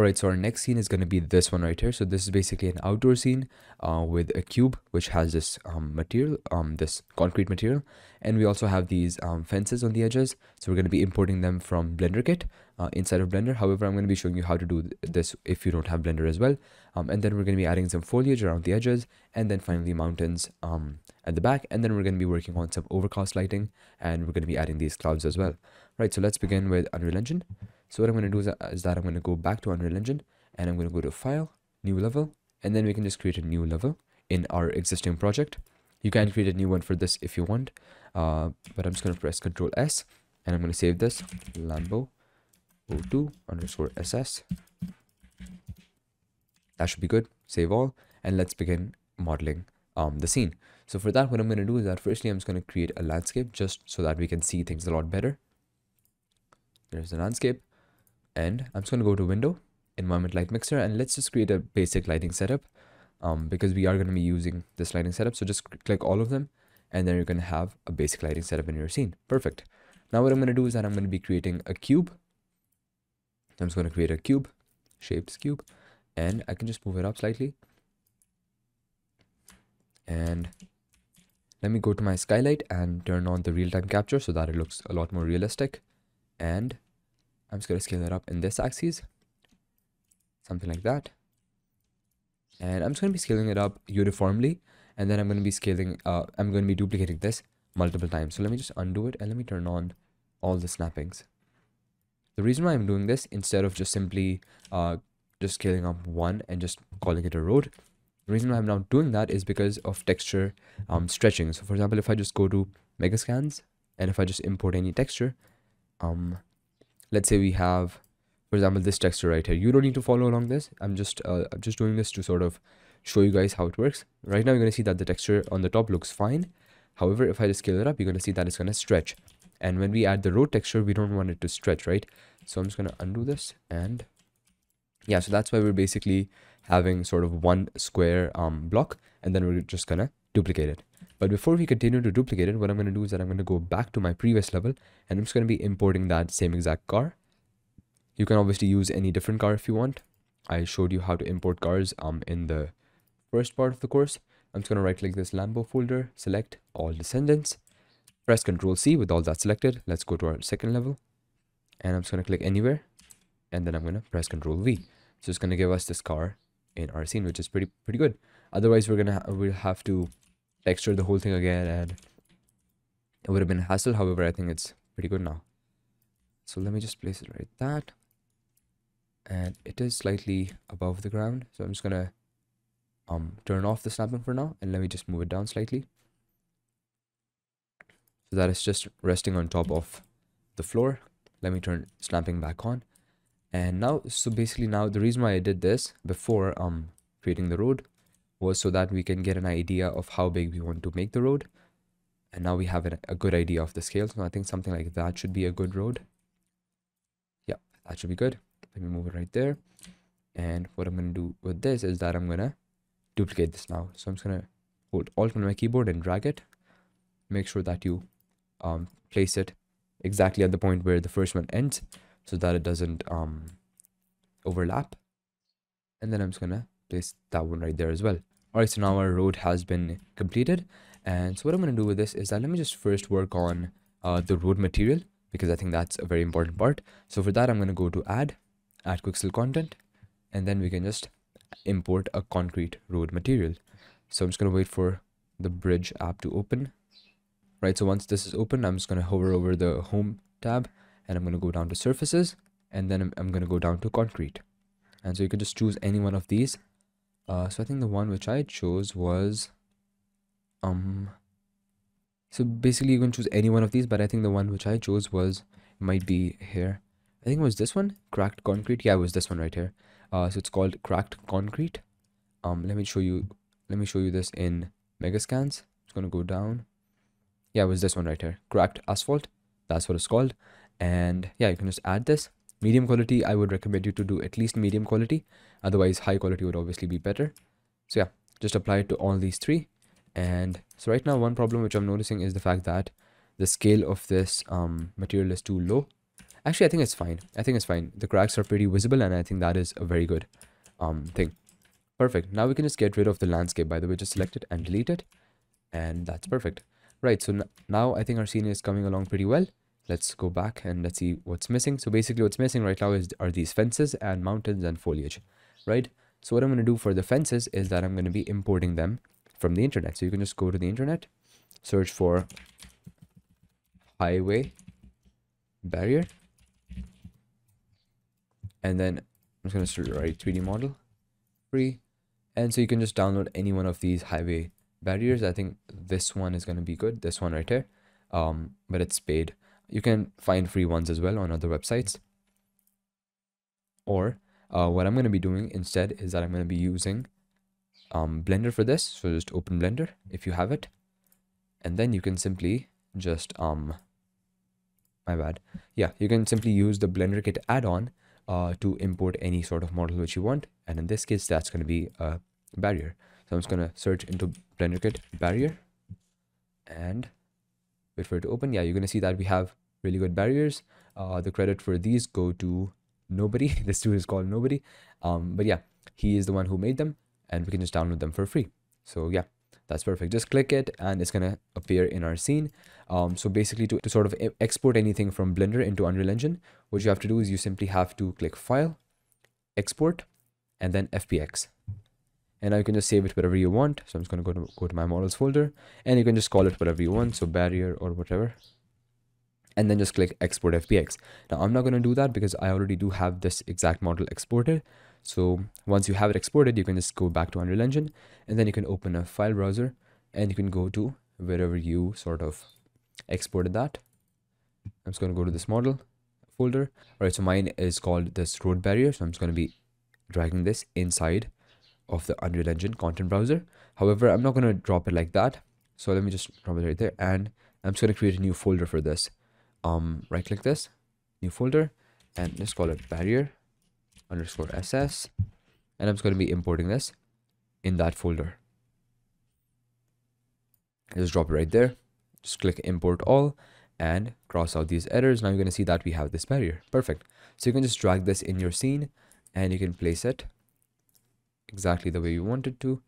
All right, so our next scene is going to be this one right here. So this is basically an outdoor scene uh, with a cube, which has this um, material, um, this concrete material. And we also have these um, fences on the edges. So we're going to be importing them from Blender Kit uh, inside of Blender. However, I'm going to be showing you how to do this if you don't have Blender as well. Um, and then we're going to be adding some foliage around the edges and then finally mountains um, at the back. And then we're going to be working on some overcast lighting and we're going to be adding these clouds as well. Right, so let's begin with Unreal Engine. So what I'm going to do is, is that I'm going to go back to Unreal Engine and I'm going to go to File, New Level, and then we can just create a new level in our existing project. You can create a new one for this if you want, uh, but I'm just going to press Control S and I'm going to save this Lambo 02 underscore SS. That should be good. Save all and let's begin modeling um, the scene. So for that, what I'm going to do is that firstly, I'm just going to create a landscape just so that we can see things a lot better. There's the landscape and I'm just going to go to window environment light mixer and let's just create a basic lighting setup um, because we are going to be using this lighting setup. So just click all of them and then you're going to have a basic lighting setup in your scene. Perfect. Now what I'm going to do is that I'm going to be creating a cube. I'm just going to create a cube shaped cube and I can just move it up slightly. And let me go to my skylight and turn on the real-time capture so that it looks a lot more realistic. And I'm just going to scale it up in this axis, something like that. And I'm just going to be scaling it up uniformly. And then I'm going to be scaling, uh, I'm going to be duplicating this multiple times. So let me just undo it and let me turn on all the snappings. The reason why I'm doing this instead of just simply uh, just scaling up one and just calling it a road, the reason why I'm not doing that is because of texture um, stretching. So for example, if I just go to Megascans and if I just import any texture, um, let's say we have for example this texture right here. You don't need to follow along this. I'm just uh, i'm just doing this to sort of show you guys how it works. Right now you're going to see that the texture on the top looks fine. However if i just scale it up you're going to see that it's going to stretch. And when we add the road texture we don't want it to stretch right? So i'm just going to undo this and yeah so that's why we're basically having sort of one square um block and then we're just gonna duplicate it but before we continue to duplicate it, what I'm going to do is that I'm going to go back to my previous level and I'm just going to be importing that same exact car. You can obviously use any different car if you want. I showed you how to import cars um, in the first part of the course. I'm just going to right click this Lambo folder, select all descendants, press Ctrl C with all that selected. Let's go to our second level and I'm just going to click anywhere and then I'm going to press Ctrl V. So it's going to give us this car in our scene, which is pretty pretty good. Otherwise, we're gonna ha we'll have to texture the whole thing again and it would have been a hassle. However i think it's pretty good now. So let me just place it right that. And it is slightly above the ground. So i'm just gonna um turn off the snapping for now and let me just move it down slightly. So that is just resting on top of the floor. Let me turn snapping back on. And now so basically now the reason why i did this before um creating the road was so that we can get an idea of how big we want to make the road. And now we have a good idea of the scale. So I think something like that should be a good road. Yeah, that should be good. Let me move it right there. And what I'm going to do with this is that I'm going to duplicate this now. So I'm just going to hold Alt on my keyboard and drag it. Make sure that you um, place it exactly at the point where the first one ends so that it doesn't um, overlap. And then I'm just going to place that one right there as well. Alright, so now our road has been completed. And so what I'm going to do with this is that let me just first work on uh, the road material because I think that's a very important part. So for that, I'm going to go to add, add Quixel content, and then we can just import a concrete road material. So I'm just going to wait for the bridge app to open. Right, so once this is open, I'm just going to hover over the home tab and I'm going to go down to surfaces and then I'm, I'm going to go down to concrete. And so you can just choose any one of these uh, so I think the one which I chose was, um, so basically you can choose any one of these, but I think the one which I chose was, might be here. I think it was this one, cracked concrete. Yeah, it was this one right here. Uh, so it's called cracked concrete. Um, let me show you, let me show you this in Megascans. It's going to go down. Yeah, it was this one right here, cracked asphalt. That's what it's called. And yeah, you can just add this medium quality i would recommend you to do at least medium quality otherwise high quality would obviously be better so yeah just apply it to all these three and so right now one problem which i'm noticing is the fact that the scale of this um, material is too low Actually, I think it's fine. I think it's fine. The cracks are pretty visible and I think that is a very good um, thing. Perfect. Now we can just get rid of the landscape, by the way. Just select it and delete it. And that's perfect. Right, so now I think our scene is coming along pretty well. Let's go back and let's see what's missing. So basically what's missing right now is are these fences and mountains and foliage, right? So what I'm going to do for the fences is that I'm going to be importing them from the internet. So you can just go to the internet, search for highway barrier, and then I'm just going to write 3D model free. And so you can just download any one of these highway barriers. I think this one is going to be good. This one right here. Um, but it's paid. You can find free ones as well on other websites. Or uh, what I'm going to be doing instead is that I'm going to be using um, Blender for this. So just open Blender if you have it. And then you can simply just, um, my bad. Yeah, you can simply use the Blender Kit add-on uh, to import any sort of model which you want. And in this case, that's going to be a barrier. So I'm just going to search into BlenderKit barrier and wait for it to open. Yeah, you're going to see that we have really good barriers. Uh, the credit for these go to nobody. this tool is called nobody. Um, but yeah, he is the one who made them and we can just download them for free. So yeah, that's perfect. Just click it and it's going to appear in our scene. Um, so basically to, to sort of export anything from Blender into Unreal Engine, what you have to do is you simply have to click File, Export, and then FBX. And now you can just save it whatever you want. So I'm just going to go to go to my models folder and you can just call it whatever you want. So barrier or whatever. And then just click export FBX. Now I'm not going to do that because I already do have this exact model exported. So once you have it exported, you can just go back to Unreal Engine and then you can open a file browser and you can go to wherever you sort of exported that. I'm just going to go to this model folder. All right, so mine is called this road barrier. So I'm just going to be dragging this inside of the Unreal Engine content browser. However, I'm not going to drop it like that. So let me just drop it right there. And I'm just going to create a new folder for this. Um, right click this, new folder, and let's call it barrier underscore ss. And I'm just going to be importing this in that folder. Just drop it right there. Just click import all and cross out these errors. Now you're going to see that we have this barrier. Perfect. So you can just drag this in your scene and you can place it exactly the way you want it to.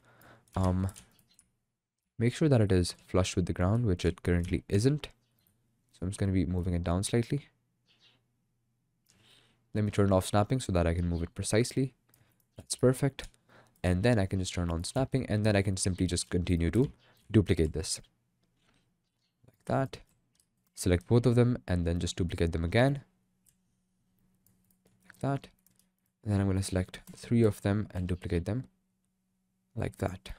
Um, make sure that it is flush with the ground, which it currently isn't. So I'm just going to be moving it down slightly. Let me turn off snapping so that I can move it precisely. That's perfect. And then I can just turn on snapping and then I can simply just continue to duplicate this. Like that. Select both of them and then just duplicate them again. Like that. Then I'm going to select three of them and duplicate them like that.